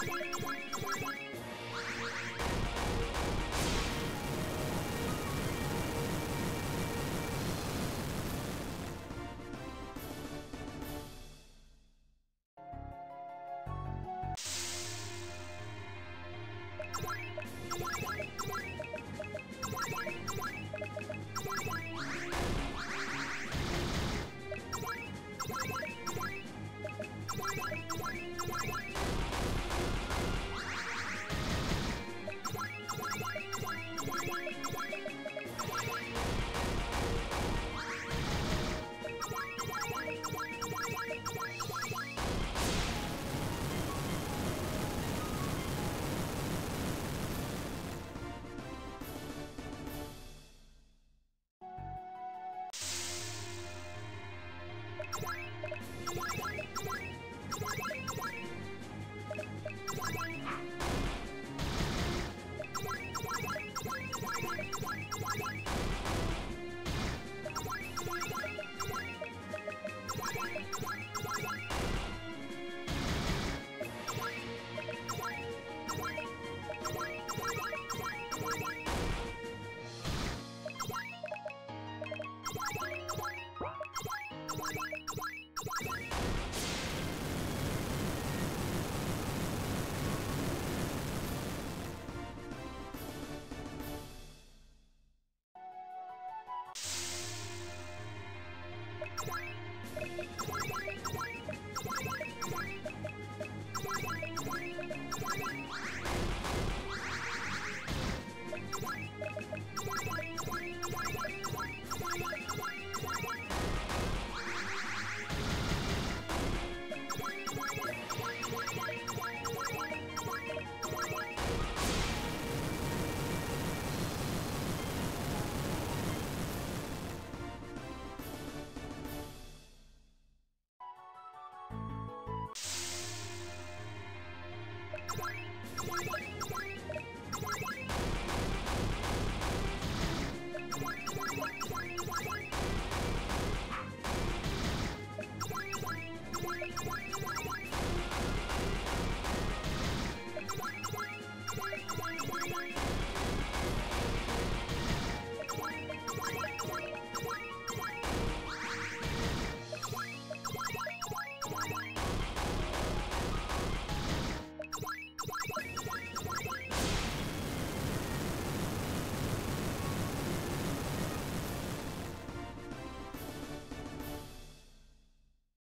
怖い。What?